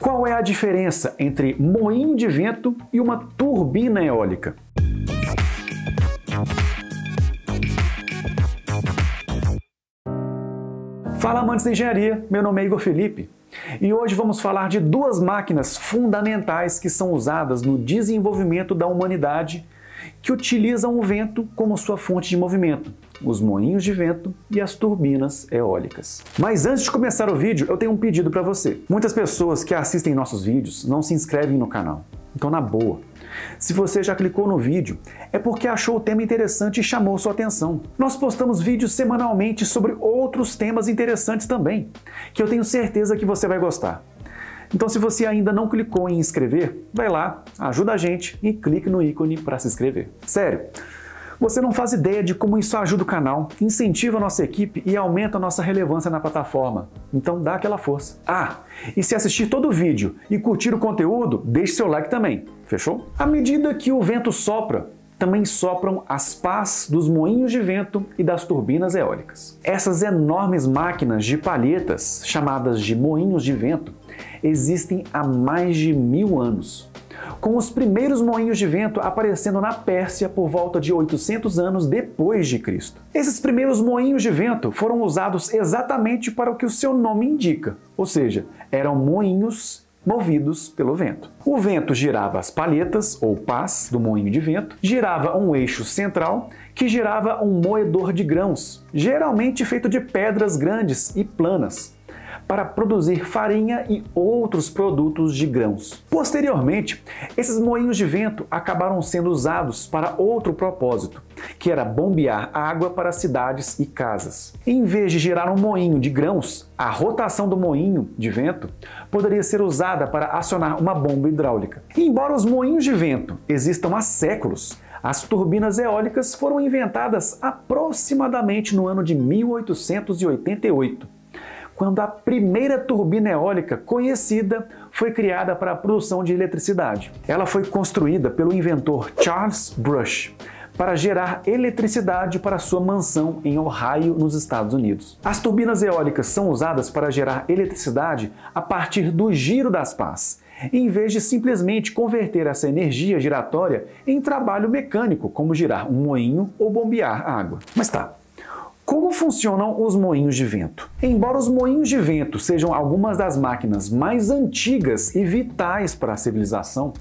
Qual é a diferença entre moinho de vento e uma turbina eólica? Fala amantes da engenharia, meu nome é Igor Felipe. E hoje vamos falar de duas máquinas fundamentais que são usadas no desenvolvimento da humanidade que utilizam o vento como sua fonte de movimento, os moinhos de vento e as turbinas eólicas. Mas antes de começar o vídeo, eu tenho um pedido para você. Muitas pessoas que assistem nossos vídeos não se inscrevem no canal. Então, na boa, se você já clicou no vídeo, é porque achou o tema interessante e chamou sua atenção. Nós postamos vídeos semanalmente sobre outros temas interessantes também, que eu tenho certeza que você vai gostar. Então, se você ainda não clicou em inscrever, vai lá, ajuda a gente e clique no ícone para se inscrever. Sério, você não faz ideia de como isso ajuda o canal, incentiva a nossa equipe e aumenta a nossa relevância na plataforma. Então dá aquela força. Ah, e se assistir todo o vídeo e curtir o conteúdo, deixe seu like também. Fechou? À medida que o vento sopra, também sopram as pás dos moinhos de vento e das turbinas eólicas. Essas enormes máquinas de palhetas, chamadas de moinhos de vento, existem há mais de mil anos com os primeiros moinhos de vento aparecendo na Pérsia por volta de 800 anos depois de Cristo. Esses primeiros moinhos de vento foram usados exatamente para o que o seu nome indica, ou seja, eram moinhos movidos pelo vento. O vento girava as palhetas, ou pás, do moinho de vento, girava um eixo central que girava um moedor de grãos, geralmente feito de pedras grandes e planas para produzir farinha e outros produtos de grãos. Posteriormente, esses moinhos de vento acabaram sendo usados para outro propósito, que era bombear água para cidades e casas. Em vez de girar um moinho de grãos, a rotação do moinho de vento poderia ser usada para acionar uma bomba hidráulica. embora os moinhos de vento existam há séculos, as turbinas eólicas foram inventadas aproximadamente no ano de 1888 quando a primeira turbina eólica conhecida foi criada para a produção de eletricidade. Ela foi construída pelo inventor Charles Brush para gerar eletricidade para sua mansão em Ohio, nos Estados Unidos. As turbinas eólicas são usadas para gerar eletricidade a partir do giro das pás, em vez de simplesmente converter essa energia giratória em trabalho mecânico, como girar um moinho ou bombear água. Mas tá, como funcionam os moinhos de vento? Embora os moinhos de vento sejam algumas das máquinas mais antigas e vitais para a civilização,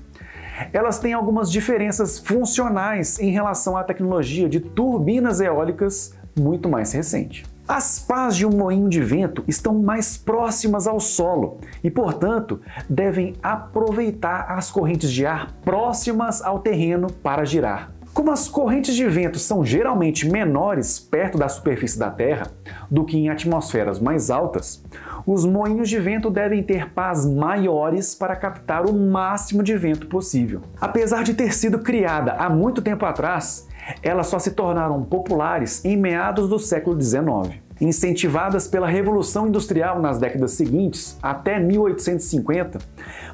elas têm algumas diferenças funcionais em relação à tecnologia de turbinas eólicas muito mais recente. As pás de um moinho de vento estão mais próximas ao solo e, portanto, devem aproveitar as correntes de ar próximas ao terreno para girar. Como as correntes de vento são geralmente menores perto da superfície da Terra do que em atmosferas mais altas, os moinhos de vento devem ter pás maiores para captar o máximo de vento possível. Apesar de ter sido criada há muito tempo atrás, elas só se tornaram populares em meados do século XIX. Incentivadas pela Revolução Industrial nas décadas seguintes, até 1850,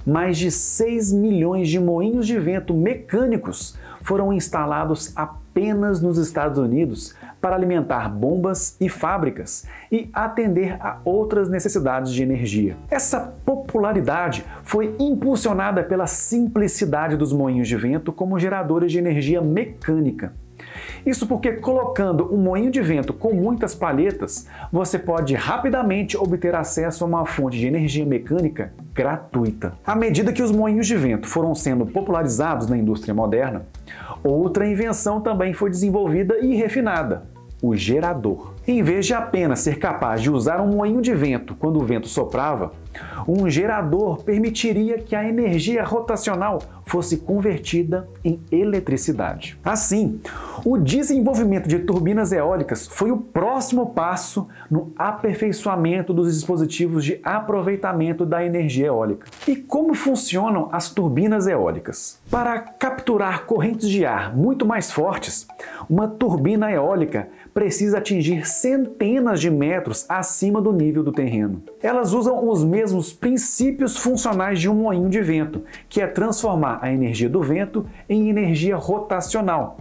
mais de 6 milhões de moinhos de vento mecânicos foram instalados apenas nos Estados Unidos para alimentar bombas e fábricas e atender a outras necessidades de energia. Essa popularidade foi impulsionada pela simplicidade dos moinhos de vento como geradores de energia mecânica. Isso porque colocando um moinho de vento com muitas palhetas, você pode rapidamente obter acesso a uma fonte de energia mecânica gratuita. À medida que os moinhos de vento foram sendo popularizados na indústria moderna, outra invenção também foi desenvolvida e refinada, o gerador. Em vez de apenas ser capaz de usar um moinho de vento quando o vento soprava, um gerador permitiria que a energia rotacional fosse convertida em eletricidade. Assim, o desenvolvimento de turbinas eólicas foi o próximo passo no aperfeiçoamento dos dispositivos de aproveitamento da energia eólica. E como funcionam as turbinas eólicas? Para capturar correntes de ar muito mais fortes, uma turbina eólica precisa atingir centenas de metros acima do nível do terreno. Elas usam os mesmos princípios funcionais de um moinho de vento, que é transformar a energia do vento em energia rotacional,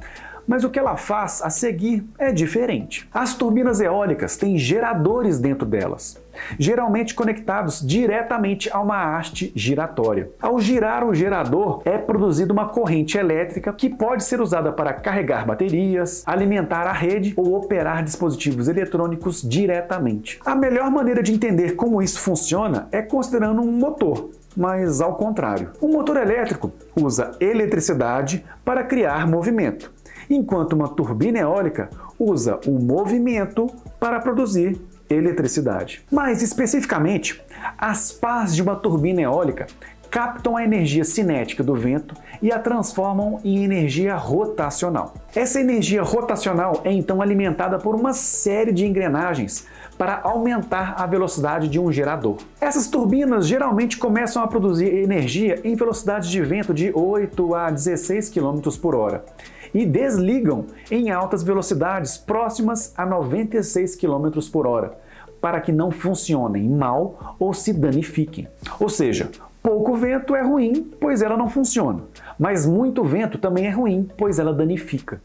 Mas o que ela faz a seguir é diferente. As turbinas eólicas têm geradores dentro delas, geralmente conectados diretamente a uma haste giratória. Ao girar o gerador, é produzida uma corrente elétrica que pode ser usada para carregar baterias, alimentar a rede ou operar dispositivos eletrônicos diretamente. A melhor maneira de entender como isso funciona é considerando um motor mas ao contrário. O motor elétrico usa eletricidade para criar movimento, enquanto uma turbina eólica usa o movimento para produzir eletricidade. Mais especificamente, as pás de uma turbina eólica captam a energia cinética do vento e a transformam em energia rotacional. Essa energia rotacional é então alimentada por uma série de engrenagens para aumentar a velocidade de um gerador. Essas turbinas geralmente começam a produzir energia em velocidades de vento de 8 a 16 km por hora e desligam em altas velocidades próximas a 96 km por hora para que não funcionem mal ou se danifiquem. Ou seja, pouco vento é ruim, pois ela não funciona, mas muito vento também é ruim, pois ela danifica.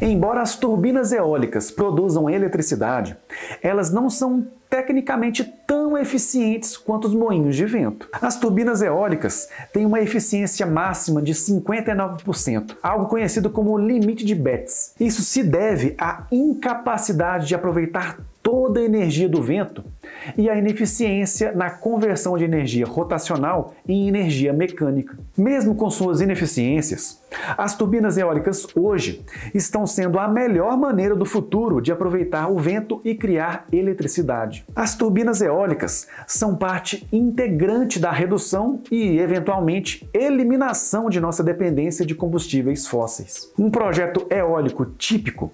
Embora as turbinas eólicas produzam eletricidade, elas não são tecnicamente tão eficientes quanto os moinhos de vento. As turbinas eólicas têm uma eficiência máxima de 59%, algo conhecido como limite de Betz. Isso se deve à incapacidade de aproveitar toda a energia do vento e a ineficiência na conversão de energia rotacional em energia mecânica. Mesmo com suas ineficiências, as turbinas eólicas hoje estão sendo a melhor maneira do futuro de aproveitar o vento e criar eletricidade. As turbinas eólicas são parte integrante da redução e, eventualmente, eliminação de nossa dependência de combustíveis fósseis. Um projeto eólico típico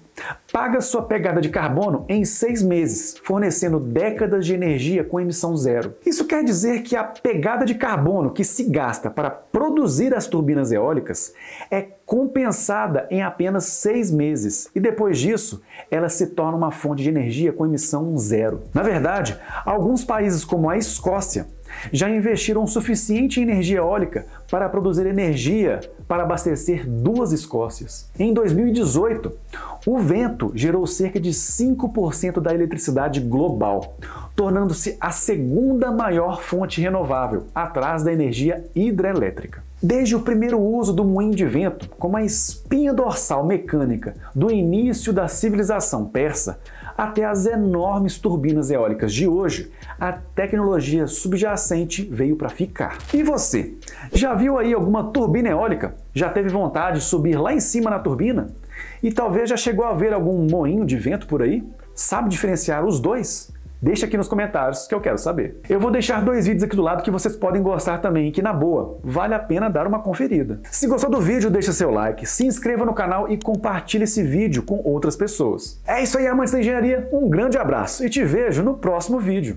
paga sua pegada de carbono em seis meses, fornecendo décadas de energia com emissão zero. Isso quer dizer que a pegada de carbono que se gasta para produzir as turbinas eólicas é compensada em apenas seis meses e depois disso ela se torna uma fonte de energia com emissão zero. Na verdade, alguns países como a Escócia já investiram o suficiente em energia eólica para produzir energia para abastecer duas Escócias. Em 2018, o vento gerou cerca de 5% da eletricidade global, tornando-se a segunda maior fonte renovável, atrás da energia hidrelétrica. Desde o primeiro uso do moinho de vento como a espinha dorsal mecânica do início da civilização persa, até as enormes turbinas eólicas de hoje, a tecnologia subjacente veio para ficar. E você, já viu aí alguma turbina eólica? Já teve vontade de subir lá em cima na turbina? E talvez já chegou a ver algum moinho de vento por aí? Sabe diferenciar os dois? Deixa aqui nos comentários que eu quero saber. Eu vou deixar dois vídeos aqui do lado que vocês podem gostar também, que na boa, vale a pena dar uma conferida. Se gostou do vídeo, deixa seu like, se inscreva no canal e compartilhe esse vídeo com outras pessoas. É isso aí, amantes da engenharia, um grande abraço e te vejo no próximo vídeo.